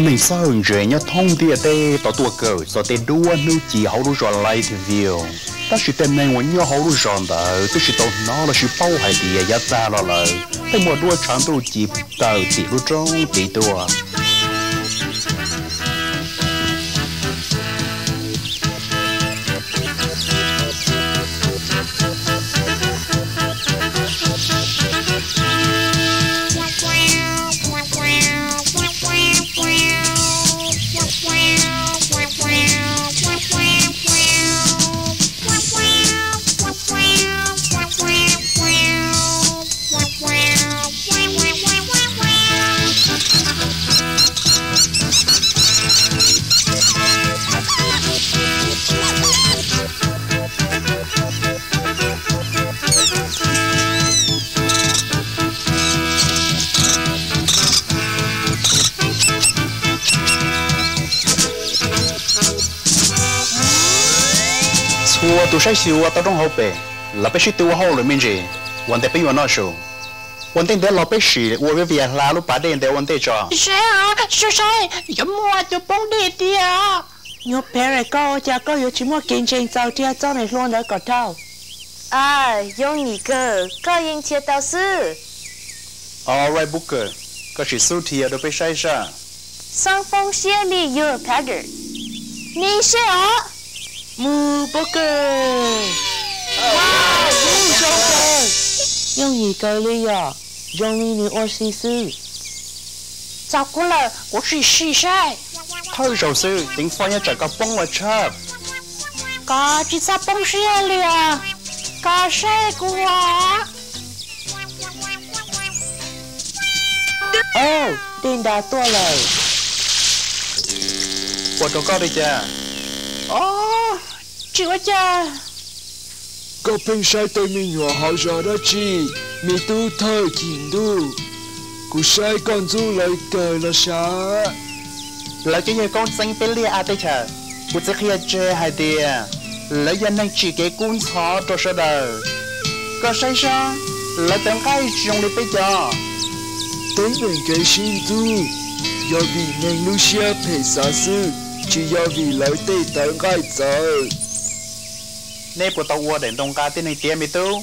cho mình sao rồi nhá, thông tia tê, tỏ tua cờ so tê đua nữ chỉ hậu đu rồi lại thì view ta chỉ tên này muốn nhớ hậu đu rồi tờ tôi chỉ tao nó là chỉ bao hay địa giá ta là là tôi mua đua chán tôi chỉ tờ, chỉ đu trong chỉ tua 我都是修啊，到中后背，老百姓对我好了，明姐，我得被我那手，我得得老百姓，我为别拉路把的得我得着。谁啊？是谁？有么就帮你的啊？Nhớ bé này có cha có yếu chỉ mua kinh doanh giàu tia cho này luôn đó có đâu. À, dùng nhị cơ, có yên chia tao sư. Alright, Booker, có chỉ số thì đâu phải sai sao? Sang phong xia li yêu Pegger. Ni sẽ mưa bó kê. Wow mưa gió kê nhưng gì cơ lý à? Dòng lý nữ ô xì sư. Cháu cũng là ô xì xì sai. Thôi rồi sư tính phó nhá trả bông là chớp có chỉ sao bông xì lìa. Có xe quá ô tin đã tua lời. Của chúng con đi cha ô chị quá cha. Có bên sai tôi mình nhỏ họ rõ đó chi Mi tu thời kín đu Cú sai con du lời cờ là xa Là cái gì con xanh bên lia à tê cha. Của sẽ kia chê hai tia. Là dân này chỉ cái cuốn khó cho sơ đời. Có sai sao? Là tưởng cái dùng đi bây giờ. Tính bên cái xin tu Do vì nên Lucia phải xa sư Chỉ do vì lời tê tớ gai giờ Nè của tao qua đến đông ca tên này tia mi tu.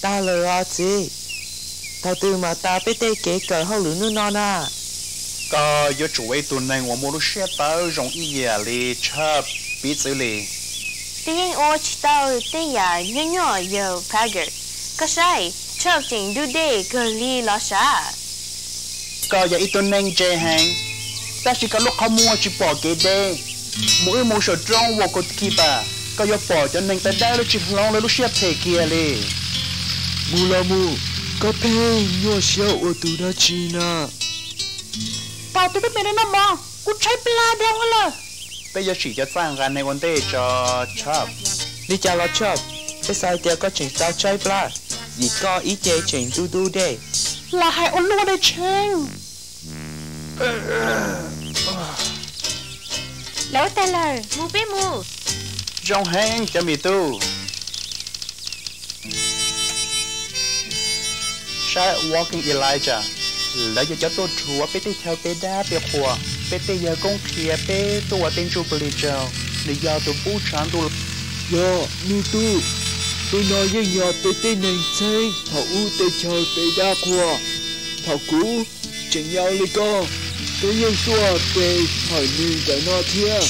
Ta lời à chị. Ta từ mà ta biết tê kế cờ hậu lửa nước non à. Có yếu chủ ấy tuần này ngồi mua xe tao rong ý à li chớp bí xử lý. Tiếng ô chỉ tao tiếng ya nhỏ nhỏ yêu Pegger. Có sai, chọc trình đu đê cơ li lo xa. Có giờ ít tuần này chê hàng. Ta chỉ có lúc không mua chỉ bỏ cái đê. Mỗi một số trong vô cột ก็ย่อปอจนหนึ่งแต่ได้ลยจิบลองเลยลูเชียบเทเกียเลยมูลามูก็เพ่งย่อเชียวอตูดาจีนาป่ตัวเป็ไม่ได้นะมอกูใช้ปลาเดียวเลยไปยาฉีจะสร้างกันในวันเต้จอชอบนี่จะเราชอบไปใส่เดียวก็ฉ่งเจ้าใช้ปลาอีกก็อีเจเฉ่งดูดูได้ลาให้อ้นลูกได้เชงแล้วแต่เลยมูเป้มู Trong hang cho mì tu. Sai walking Elijah. Lấy giờ cho tôi chúa bê tê theo bê đá bê khùa Bê tê giờ công kia bê tôi tên chú bê chào. Lý giờ tôi bú chán tôi Yo, dạ, mì tu Tôi nói với nhỏ bê tê này chơi Thảo u tê chờ bê đa khoa Thảo cú Chẳng nhau lì con Tôi yêu xua bê hỏi mình cái nó thia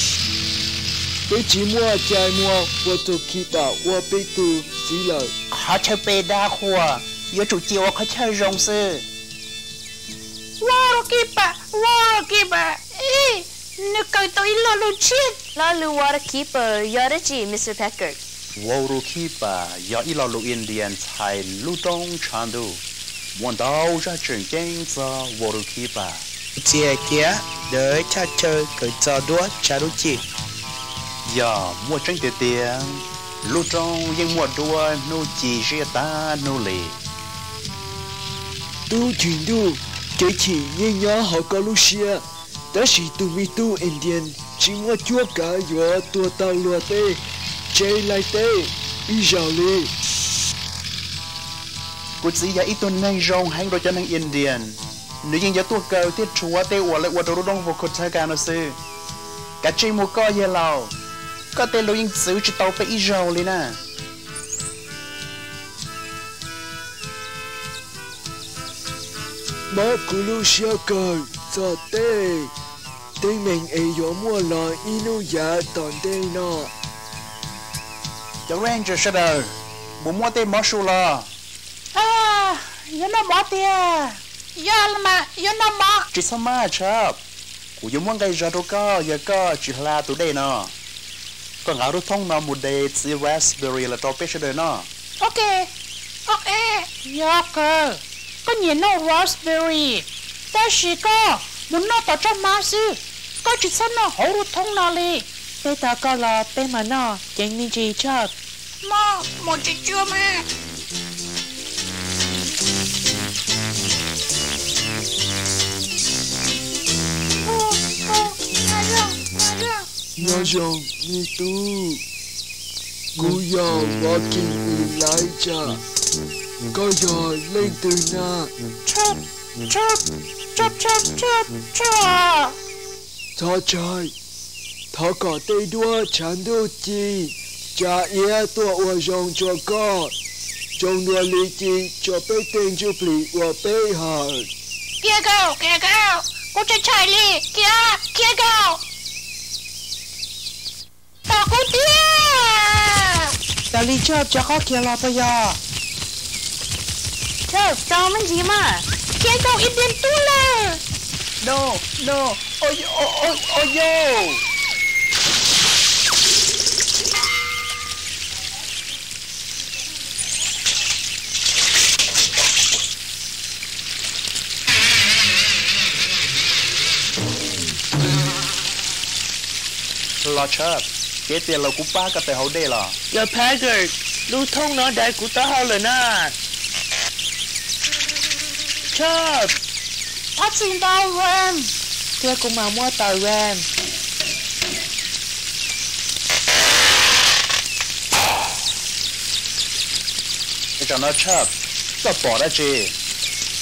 Tôi chỉ mua chai mua Vô tô kỳ bảo Vô bê tu Chỉ lời họ chơi bê đá khua. Giờ chủ chiều họ chơi rong sư. Wow, kipa. Wow, kipa. Ê, nó coi tôi lo luôn chết. Lo lu waterkeeper, yo đó chỉ Mr. Pegger. Waru kipa ya ila lu Indian Thai lu dong chandu. Wan dao ra chuyện kinh za waru kipa. Chia kia, đợi cha chơi cởi cho đua cha đu chi. Ya mua tranh tiền tiền. Lu trong nhưng mua đua nu chỉ riêng ta nu lì. Tu chuyển tu Cái chỉ nghe nhỏ họ có Lucia Đó là tu mi tu Indian Chỉ mua chúa cả Yo tua tao lùa tê Chơi lại tê Ý giàu lì Cô chỉ ya ít tuần nay rong hang rồi cho nên Indian. nếu như tua cờ thì chúa tê ủa lại ủa đồ đông vô cột chơi cả nó sư cả chơi một coi giờ lào có tên lo yên giữ chỉ tàu phải ít dầu lên nè má cú lu xia cờ giờ tê. Tên mình ấy có mua là inu giá tòn tê nọ. Cho ranger sẽ đời bố mua tên mất số là à giờ nó bỏ tiền giờ mà giờ nó chỉ sao mà chập cú dùng muốn gây ra đâu có giờ có chỉ là tụi đây nè còn ngáo đôi thông nó một đề chỉ raspberry là tao biết đời nè ok. Ok giờ cơ có nhìn nó raspberry ta chỉ có muốn nó tao cho má sư. Có chỉ sao nó hổ được thông nó đi bây giờ có là bên mà nó chẳng nên gì chợt mà một chỉ chưa mà ni tu cú giờ walking Elijah giờ lên từ na chớp chớp chớp chớp chớp chớp thọ trời. Thọ cỏ tây đua chán đô chi. Cha ia tua ua dòng cho co trong đua lý chi cho bê tên chụp lì ua bê hờ. Kia cao kia cao cô chạy chạy đi kia kia cao ta cô tia ta đi chớp cho khó kia lo bây giờ chợp tao mình gì mà kia cao ít điện tu lệ no no ôi ôi ôi ôi yo lo chớp cái tiền là của ba cái tài hậu đây là? Giờ Pager lưu thông nó đại của ta hao rồi nè chớp phát sinh tao ram. Cũng mà mua tàu ram. Cho nó chớp nó bỏ ra chi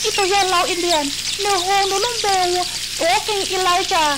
ít tao ra lao Indian. Nửa hồ nó lông bèo ố kinh Elijah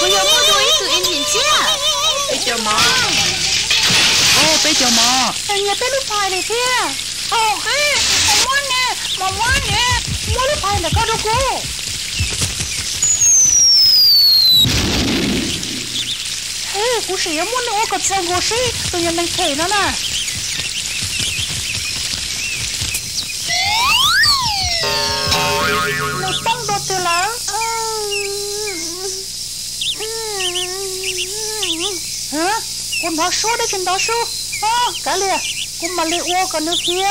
sẻ cho chia sẻ do Pam nơi tia India mua xưa trong chừng va chưa hang cơn gầu lì về lấy bao hay tia Chúa Giêsu y lên cho giàu va chữ sư cô giật thìa lại sai lo cho đây lo cho mót tia lời lo nó mò à là nó là nó bỏ lên Ồ, cô giờ mua đồ ý từ Indian chưa? bây giờ mà ô bây giờ mà anh nhà tới lúc phải này kia ô cái mà mua nè mà mua nè mua lúc phải là có đâu cô ê cô sĩ muốn nữa còn sao cô sĩ tôi nhận mình thể nó nè một bông đồ từ lớn hả con đó số đấy con đó số à cả lìa con mà lìa ô còn nước kia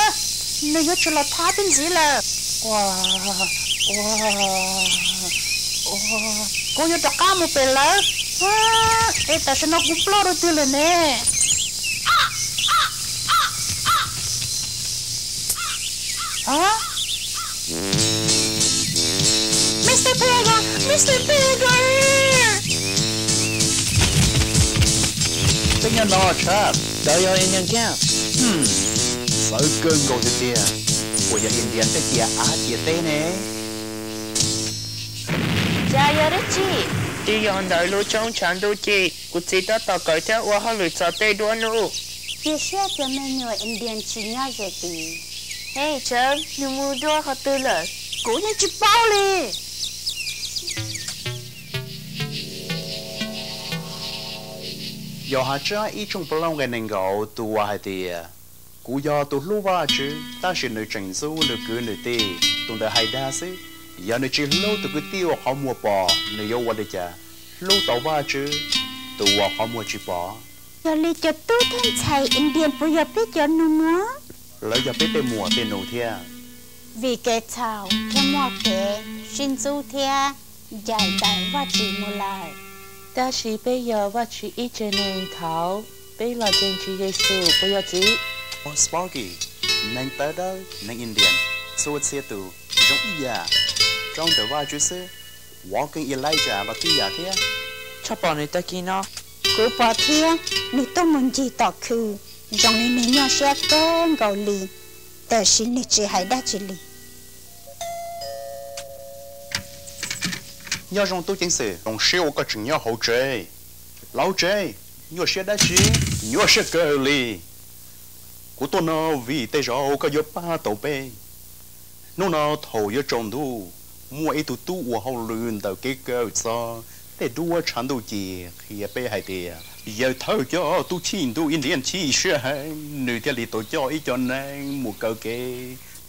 nơi yếu chỉ là thá bên gì là wow wow wow con yếu cả một bề là à ê ta sẽ nó cũng lo được từ lên nè hả Mr. Pega, Mr. Pega! tiếng nhân nó chớp Đợi ơi anh nhận kia hmm sợ cơn gầu thì tia của giờ India tới tia á tia tê nè Dạ, giờ đấy chị. Đi dọn đợi lũ trong chẳng đô chị Cô chỉ ta tỏ cởi theo qua hoa lưỡi cho tê đua nụ Chia sẻ cho mình nhiều Indian chỉ nhau vậy thì. Hey, chớp, nếu mua đồ họ tư lợ. Cô nhận chị bao lì giờ họ cho ít trong bao lâu cái nền gạo tu qua hai tia cú giờ tu lu qua chứ ta chỉ nơi trình số nơi cứ nơi tê tung đã hai đa xí giờ nơi chỉ lâu tu cứ tiêu họ mua bò nơi yêu qua đây chả lâu tàu qua chứ tu qua họ mua chỉ bò. Giờ lì cho tôi thân chạy Indian bây giờ biết cho nó nữa. lỡ giờ biết tê mùa tê nụ thia. Vì cái thảo theo mua cái xin du theo giải đại và chỉ một lại ta chỉ bây giờ và chỉ ít trên nền thảo. Bây giờ trên chỉ Giêsu bây giờ chỉ ô Sparky nàng tới đó nàng Indian. Số xe tù giống ya trong tờ vai chú sư walking Elijah là tí ya thế. Chắc bọn người ta kia nó. Cô bỏ theo nếu tôi muốn gì tỏ khứ dòng này nếu nhỏ sẽ cơn gầu lì tờ xin này chỉ hãy đa chỉ lì nhớ trong tôi chính sự trong ô có chừng nhớ hậu chế lão chế nhớ sẽ đã chi nhớ sẽ cơ lì của tôi nó vì tây rõ cái nhớ ba tàu bê nó nó thầu nhớ trong thu mua ít tụ tụ của hậu lươn đầu cái cơ cho để đua chán đồ gì khi bê hay tiền giờ thâu cho tu chín tu in điển chi xe hay nữ theo lý tổ cho ít cho nên một câu kê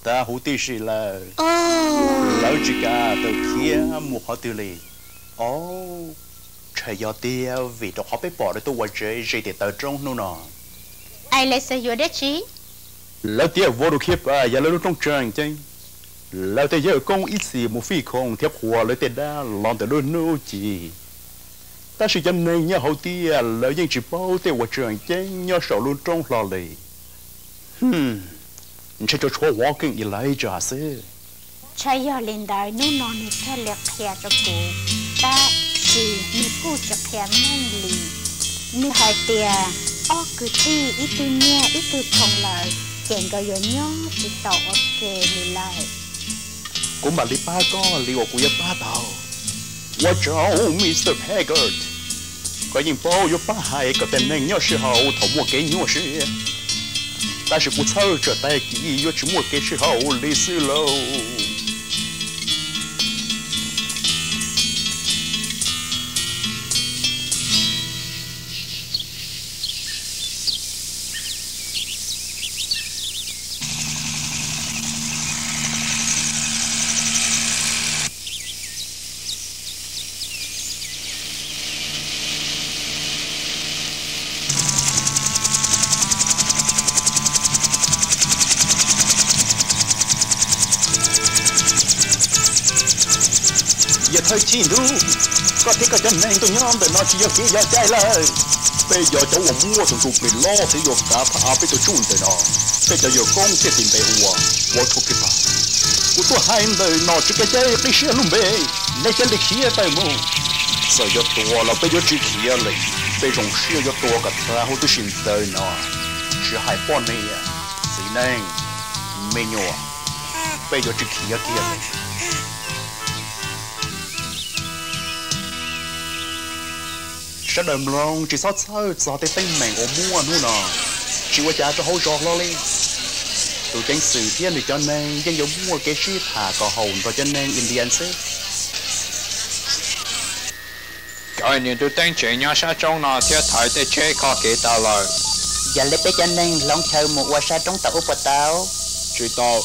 ta hữu tí sĩ là lão chỉ cả từ kia một họ từ lì ô trời giờ tiêu vì đó họ bị bỏ được tôi qua chơi chơi để tờ trong nó nọ. Ai lấy sự yếu đấy chứ lão tiêu vô được khiếp à giờ lão trong trường chứ. Lão tiêu giờ công ít gì một phi không thiếp hòa lão tiêu đa lòng từ đôi nô chỉ ta sẽ cho nên nhớ hậu tiêu lão dân chỉ bao tiêu qua trường chứ nhớ sầu luôn trong lò lì. Hmm sẽ cho chúa walking Elijah chứ chạy giờ lên đời nếu nó này theo lệ khe cho cô ta chỉ mi cô cho khe mang lì. Mi hai tia ô cứ chi ít tu nhẹ ít tu thông lời chèn cái giờ nhớ chỉ tàu ok lì lại cũng mà li ba có li của cô ba tàu Watch out Mr. Haggard. Có những bao yo ba hai có tên nên nhớ sự hậu thầu một cái nhớ sự ta sẽ cũng thâu trở tay kỹ yo chỉ một cái sự hậu lý sư lâu giờ thời chi đủ có thể có chân nên tôi nhóm để nó chỉ giờ kia giờ chạy lại bây giờ cháu muốn mua thằng chụp bị lo thì giờ cả phá bây tôi chun để nó bây giờ giờ công sẽ tìm về hùa vô chụp cái bà tôi tôi hai đời nó chỉ cái chơi cái xe luôn bê nên chơi lịch kia tại mu giờ giờ tua là bây giờ chỉ kia lại bây giờ xe giờ tua cả ra hô tôi xin tới nó. Chỉ hai bọn này à gì nên mình nhua bây giờ chỉ kia kia lại sẽ đầm lòng chỉ sót sơ cho tới tinh mình ở mua nữa nè chỉ qua trả cho hỗ trợ lo đi tụi tranh sử thiên thì cho nên dân giống mua cái ship thả có hồn và cho nên Indian xếp. Cái này tôi tính chuyện nhau sao trong nó theo thời để chơi khó kế tao rồi giờ lấy bé cho nên lòng chờ một quả sa trong tàu của tao chỉ tao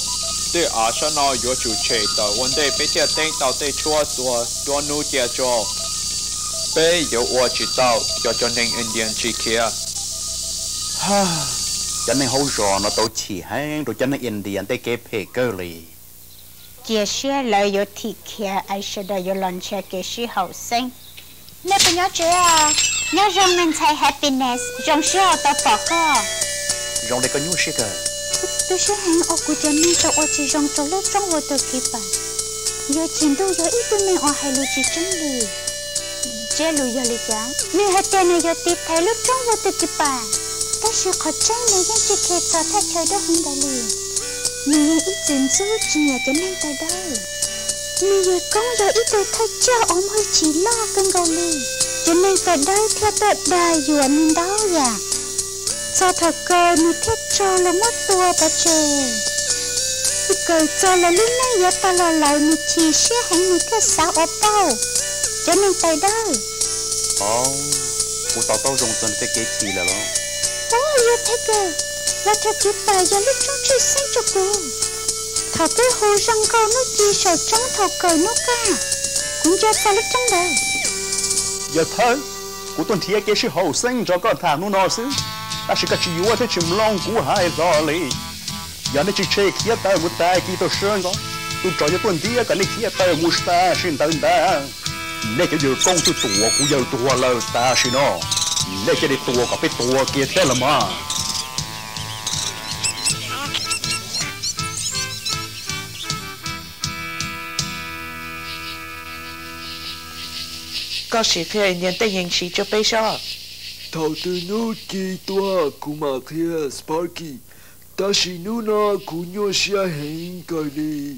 để ở sao nó có chủ chế tao vấn đề bây giờ tính tao để chua chua chua nu chia cho bây giờ tôi chỉ tao cho cho nên Indian chỉ kia ha cho nên hỗ trợ nó tổ chỉ hay rồi cho nên Indian tới cái phê cơ lì chia sẻ lời yo thị kia ai sẽ đợi yo lần cái sự hậu sinh nếu bây nhớ chưa à nhớ rằng mình thấy happiness rằng sữa tao bỏ khó rồi đây có nhú xí cơ tôi sẽ hẹn ở của cho nên tao ở chỉ rằng tao lúc trong vô tôi kịp giờ chiến đấu giờ ít tôi mình ở hai chỉ chân lì chế lù giờ lì chán mình hết tiền này giờ tiếp thay lúc trong vô tôi kịp bà ta sẽ khó tranh này dân chỉ kịp tao thay chơi đó không đại lì mình ít tiền số chỉ nhà cho nên tại đây mình công giờ ít tôi thay cho ôm hơi chỉ lo cơn gầu lì cho nên tại đây theo tại đài dù anh đó dạ sao thật cơ như thiết cho là mất tua bà chê cơ cho là lúc này giờ ta là lại như chỉ sẽ hãy như thiết sao ở bao cho nên tại đây ồ của tao tao dùng tuần cái cái chỉ là nó. Ồ, như thế cơ Là thật chụp bài giờ lúc chúng chưa sinh cho cô. Thảo tới hồ răng câu nó chi sợ trắng thảo cởi nó cả. Cũng cho ta lúc trong đời. Giờ thôi của tuần thiệt cái sự hậu sinh cho con thằng nó nó xứ. Ta sẽ có chỉ yếu thế chìm long của hai giò lì. Giờ nó chỉ chơi kia tao một tay kia tao sơn có tôi cho cho tuần kia cái này kia tao một ta xin tao ta nên cho giờ công tôi tua cũng giờ tua là ta xin nó nên cho đi tua có phải tua kia thế là mà có sĩ phía nhân tây hình sĩ cho bây giờ thầu từ nút kỳ tua cú mà thia Sparky. Ta chỉ nu na cú nhô xia hình cái đi.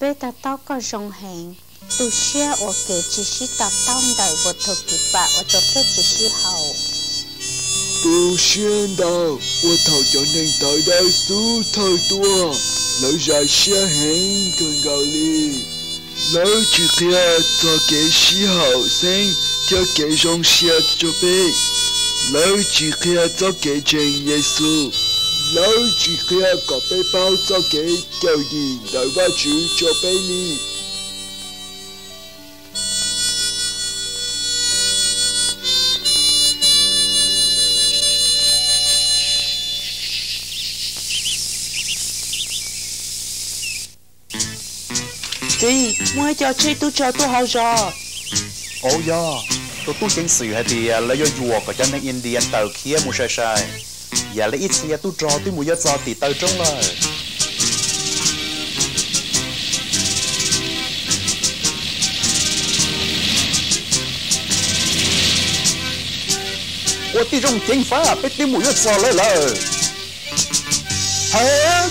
Bây ta tao có rong hẹn tu xia ở kể chỉ sĩ tập tao đời vô thực kỳ bạ ở phép chỉ sĩ hậu tu xuyên đạo và thầu cho nên tới đây su thời tua lấy ra xia hình cần gạo đi lấy chỉ kia cho cái sĩ hậu sinh cho cái rong xia cho biết. lấy chỉ kia cho cái trình Giêsu lấy chỉ kia có bé bao cho cái kiểu gì đợi va chữ cho bé đi chị Moi cho chị tu cho tu hao ra Ô ya Tôi tu chính sự hay thì à, lấy cho dùa Có chân Indian tàu kia mù sai sai. Dạ lấy ít xe tu trò tu mù gió cho thì tàu trong rồi. Ô tí rong chính phá Bết tí mù gió cho lấy lời. Hả?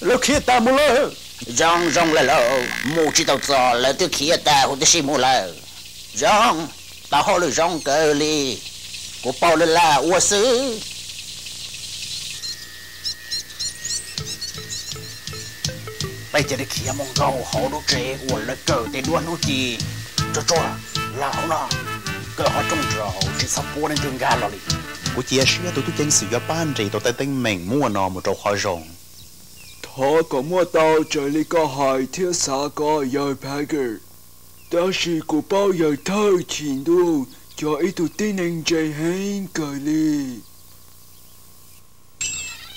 Lúc khi ta mù lời. rong rong là lô mù chỉ tao giò là tôi kia ta hụt tôi xì mù là rong tao hỏi là rong cơ li của bao là là ua sư ไปจะได้เขียมองเราหอดูเจอวนแล้วเกิดแต่ด้วนนูจีจ้าจ้าลาวนะเกิดหอจงเราที่สับปวนในถึงการเราเลย của chia sẻ tôi tôi chân sự cho ban trị tôi tay tinh mình mua nó một trâu khoai rồng Thọ có mua tàu trở lại có hỏi thiết xã có giờ Pager. Ta chỉ của bao giờ thơ chín đu cho ít tụ tin anh chạy hên cờ li.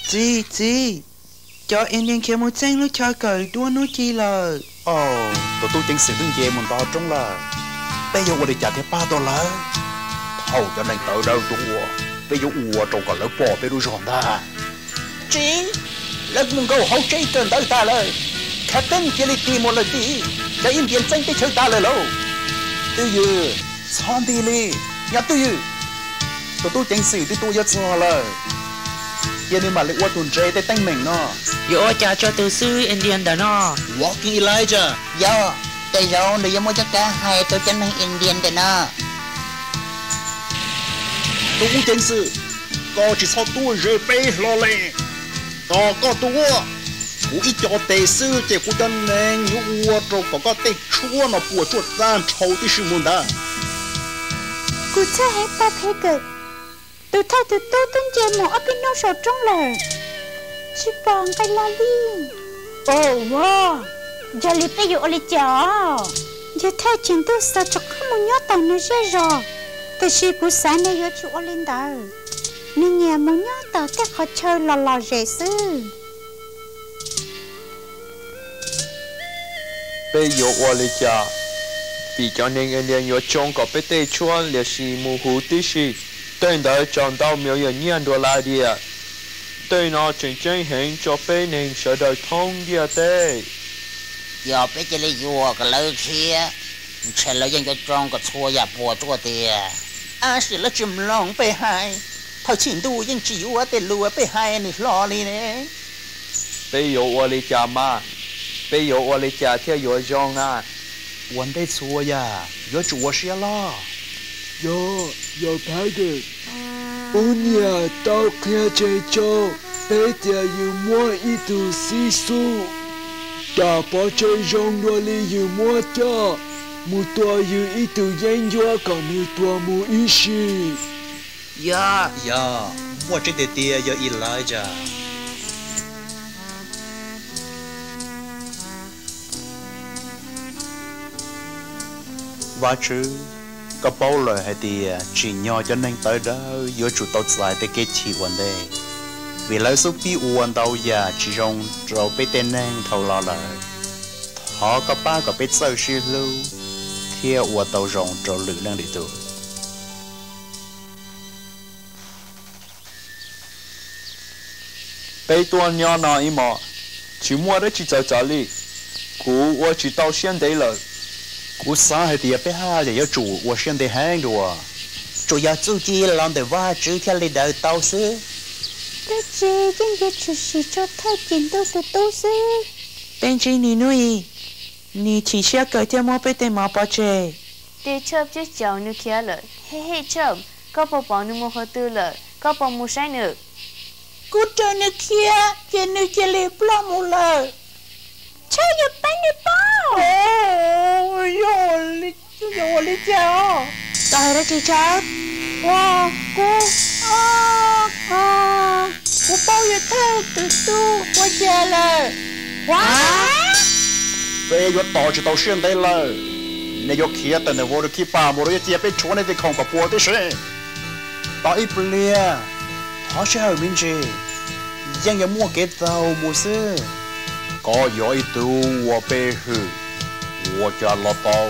chị chị cho em nhân kia một chân lúc cho cởi đua nó chi lời ồ tôi tôi chân sự tôi về một bao trong là bây giờ tôi trả thêm ba đô la hầu cho nên tới đâu tôi bây giờ ua trâu còn lỡ bỏ bây giờ rồng ta Chị, lần mùng gấu hậu chơi cơn tới ta lời. Khá tên kia lịch tìm một lời tí, cho im tiền danh tới chơi ta lời lâu. tư dư son đi li nhà tư dư. Tôi tôi chân sự tôi tôi cho cho là giờ nên mà lại qua tuần chơi tay tinh mình nó. Yo cha cho từ sư Indian đó nó walking Elijah. Yo, tay yo, nếu như chắc cả hai tôi chân năng Indian thế nào. tôi cũng chân sự có chỉ sau tôi rồi bê lo lệ có có tôi cũng ít cho tề sư chỉ cũng cho nên như ua trâu có có tê chua nó bùa chuột ra trâu tí sư môn đó Cô cha hết ta thế cực. Tôi thay từ tôi tên chè một ấp bên nó sổ trong lời. Chị bằng cái la li. Wow. Giờ li bây giờ li chó. Giờ thay chuyện tôi sao cho không muốn nhớ tao nó dễ rồi. Tại chị cũng sáng nay giờ chú lên đó. Nên nhà muốn nhớ tao thế khó chơi lò lò dễ sư. bây giờ ua lì cha vì cho nên anh liền yo trông có bé tê chuan liệt sĩ mù hú tí sĩ tên đó chọn đau miêu yo nhiên đô la đi à tên nó chính chính hình cho bé nên sợ đời thông đi à tê Giờ bé chỉ lấy vua cái lời kia. Trẻ lời dân cho trong cái chua ya bùa chua tìa. À, sẽ là chùm lòng bé hai. Thôi chỉnh đu dân chỉ vua tê lùa bé hai này lo đi nè. bây giờ ua lì cha mà bây giờ ua lì cha theo yo jong à vấn đề xua ya yo chúa xia lo Yo, yo Pager. Unia tao kia chơi cho. Bé tia yu mua ít tụ si su. Ta bỏ chơi rong đua li yu mua cho. Mu tua yu ít tụ danh yo còn như tua mu ít si. yo ya mua trên đề tia yo Elijah và chứ có bao lời hay thì chỉ nhỏ cho nên tới đó yo chủ tao lại tới cái chỉ vấn đề vì lấy số pi uốn đầu ya chỉ rong rồi bị tên nang thâu lo lời họ có ba có biết sâu sư lưu theo uốn đầu rong rồi lử lên đi tu bây tua nhỏ nào im mà chỉ mua đấy chỉ cho cho đi cú 我只到现在了 cú sáng hay tiệt bé ha để chủ 我现在 hang rồi chủ nhà chủ chi làm để va chữ theo lịch đời tao sư Thế chị dân dịch chủ sĩ cho thay tiền đâu từ đâu sư bên chị nì nuôi nì chỉ sẽ cởi theo mua bên tên mà bỏ chê để chớp chứ cháu nữa kia lợi hey hey chớp có bỏ bỏ nữa mua hơi tư lợi có bỏ mua sai nữa Cú trời nữa kia Chị nữa chị lì blo mù lờ Chơi nhập bánh đi bao Ôi Yo lì Yo lì chào tại đó chị cháu Wow Cô À À Cô bao giờ thơ từ tu Qua chờ lờ Wow về yo tao chỉ tao xuyên đây là nếu yo kia tên này vô được khi pa vô được tiệt bé chỗ này thì không có bùa thế chứ tao ít blia họ sẽ hỏi mình gì dân yo mua cái tàu mua sư có ít tu wo bé hư wo cho lo tao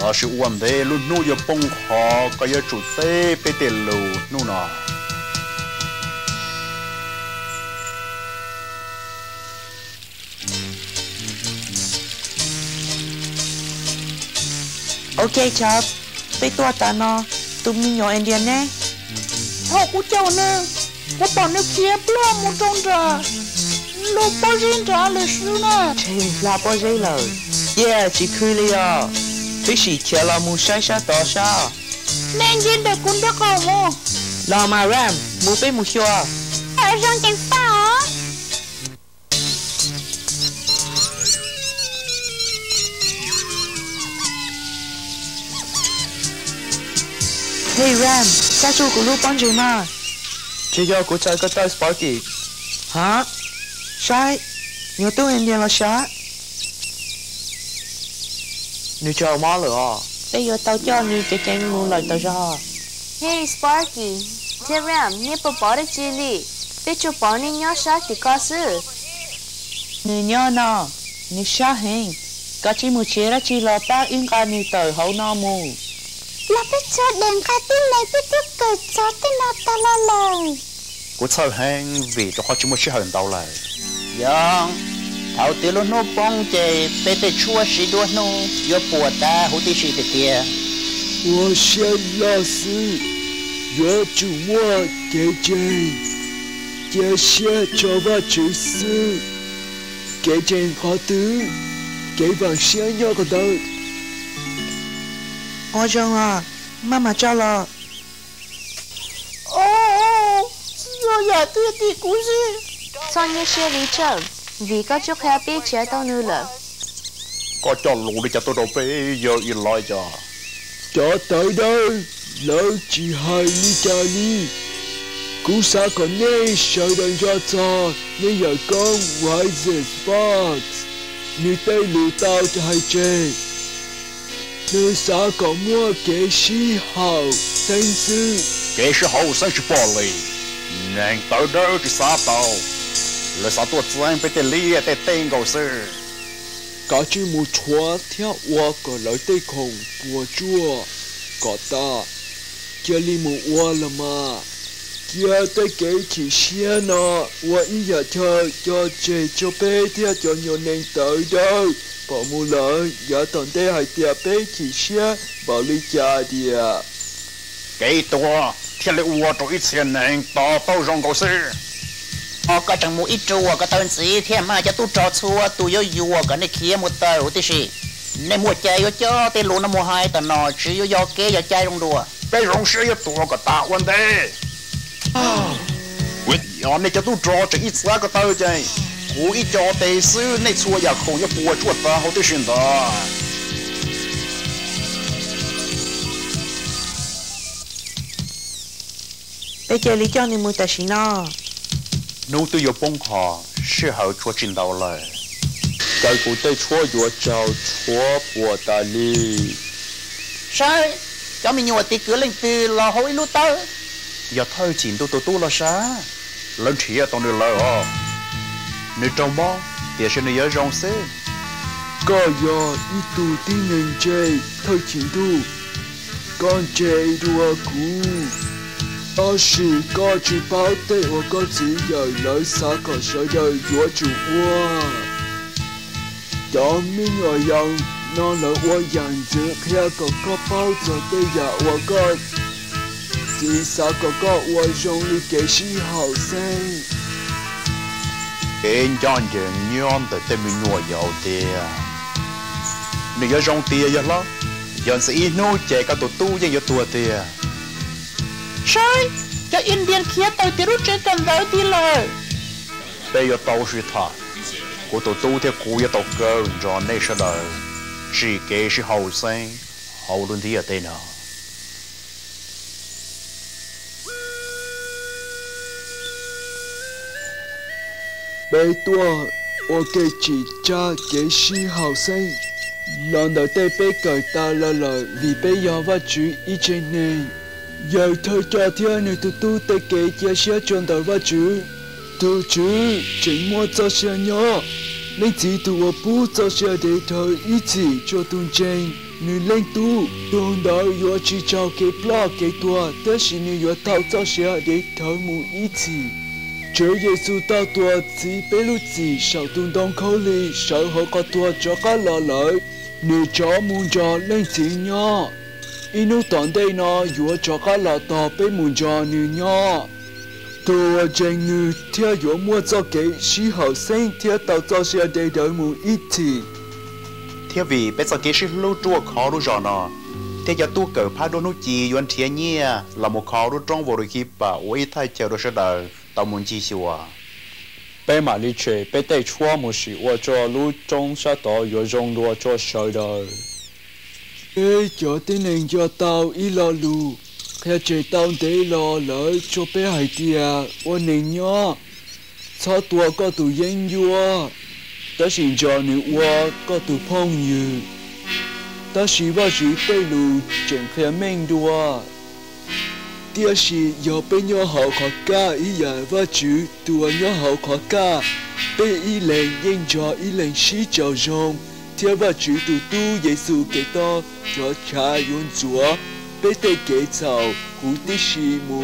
ta sự vấn đề luôn nuôi yo bông họ có yo chủ tế bé tiền lù nu ok cháu bên tua ta nó tụi mình nhỏ điên nè Họ cú chào nè bỏ nước kia blo mù trong trà Lô bao riêng trà lì sư nè là bao lời Yeah, chị khui lì à sĩ kia là mù sai sa tỏ sa Nên dân để cũng đã cầu mù Là mà ram, mù bê mù xua Ở rong chẳng Hey Ram, gia chủ của bóng gì mà chỉ do của trai có tay Sparky? Hả? Sai. Nhớ tôi anh điên là sao nếu cho má lửa Bây giờ tao cho như cái chén mù lời tao cho hey Sparky. Thế ram nhé bỏ bỏ được chi li để cho bỏ nên nhỏ sát thì có sư Nè nhớ nọ Nè xa hình Có chỉ mù chế ra chỉ là bác yên ca nì tờ hậu nọ mù. Là biết cho đèn khai tin này biết tiếp cờ cho tin nó ta la lời Cô sao hẹn vì cho khó chúng mới sẽ hẹn tao lại. Dòng Thảo tiêu lúc nó bông chè Bê bê chua xí đua nó Yo bùa ta hủ tí xí tì tìa Wo xe la sư Yo chú mua chè chè Chè xe cho ba chú sư Chè chè khó tứ Chè bằng xe nhau còn đâu 要个的， Ôi chồng à Mà mà cho là Ô ô Rồi giả tuyệt thì cú gì xong như xe lý chớp vì có chút happy chế tao nữa lợi có cho lũ đi cho tôi đâu bé giờ yên loi cho cho tới đây, lỡ chỉ hai ni cha ni. Cú sa còn nghe sợ đàn cho cho, nên giờ con Wise Fox. Như tay lũ tao cho hai chê. Nơi xã có mua kế sĩ hào, danh sư. kế sĩ hậu sang chỉ bỏ lì nàng tới đâu thì xa tàu lời sao tôi trang bé tê lia tê tên cầu sư Cả chỉ một chúa theo ua có lời tây khổng bùa chua. Có ta, kia li một ua là mà. Kia tây kế chỉ xe nọ, ua ý giờ thơ cho chê cho bê theo cho nhỏ nên tới đâu. Mù giờ toàn tê hay tiệp bê chỉ xe, bảo lý cha địa. kế tua thiên lệ ua cho ít tiền nàng tao tao rong cầu sư Ờ có chẳng một ít chùa có tên sĩ Thế mà cho tu trò chùa tu yo yo có này kia một tờ hú tí xí Nên mua cho Tên lũ nó mua hai tờ nọ Chứ yo yo kế yo chai rong đùa. Bé rong sư yo tua có tạ vấn đề quyết nhỏ này cho tôi trò cho ít xa có tao chơi cú ít cho tề sư này xua ya không yo bùa chuột ta hậu tư xin đó Bây giờ lý cho nì mù tà xí nọ nếu tôi yo bông họ sư hậu chuột trình đầu lời cái của tay chúa yo chào chúa của ta li Sao Cho mình nhua tí cửa lên từ lò hối tơ giờ thôi chỉnh tôi tôi tôi là sao lớn chia tông được lời ó nếu trong bó thì sẽ nhớ rong xe có giờ y tu tin nên chê, thôi chính tu con chê đùa cú. ở sự có chú bảo tệ và có chỉ giờ lời xa có sở đời chúa chủ qua cho mình ở dòng, nó là qua yang giữa kia có có bao giờ tệ dạ và có chỉ xa có có qua dòng lý kế sĩ hậu sinh bên chọn giờ nhon tới tên mình nuôi giàu tiền mình có trong tiền giờ lắm. Giờ sẽ ít nuôi trẻ các tổ tu dành cho tua tiền sai cho Indian kia tôi tiêu rút trên tầm vào tiền lời bây giờ tàu suy thọ của tổ tu theo cú giờ tàu cơ rồi này sao đời. Chỉ kể sự hậu sinh. Hậu luôn thì ở tên nào? Bây tua, ô kê chỉ cha kế sĩ hậu sinh. Lần đầu tiên bé cởi ta là lời vì bé giờ và chú ý trên này. Giờ thôi cho thiên này tụ tu tê kế chia sẻ chuyện đời và chú. Tụ chú, chính mua cho xe nhỏ. Nên chỉ tụ ở bố cho xe để thời ý chỉ cho tuần trên. Nên lên tu, tuần đó yo chỉ cho kế plá kế tua, tế sĩ nên yo tạo cho xe để thời mù ý chỉ. Chúa Giêsu ta tua chỉ bế lu chỉ sau tung đông khâu li sau họ có tua cho các lò lợi. Nếu cho muốn cho, lên chỉ nhỏ inu toàn đây nó dùa cho các lò to, bế muốn cho nữ nhỏ tua chân nữ theo dùa mua cho kế sĩ hậu sinh theo tàu cho xe để đợi muốn ít thì. Theo vì bây giờ kế sĩ lu trua khó lu rõ nó thế giờ tu cỡ phá đôi nút chi yuan thiên nhia, là một khó lu trong vô đôi khi bà ôi thay chờ đôi sẽ đời. 大门继续啊被马丽锤被带出啊模式我做路中杀到有中路做小路诶脚定能抓到一老路可以到地老来做北海地啊我宁愿操多过度音乐但是你做女娲朋友但是我是被路整天命多 tia chỉ giờ bé nhỏ hậu khó ca ý giờ và chữ tua nhỏ hậu khó ca bé ý lệnh cho ý lệnh sĩ cho rong theo và chữ tụ tu Giêsu kế to cho cha yun chúa bé tê kế chào hú ti xì mu.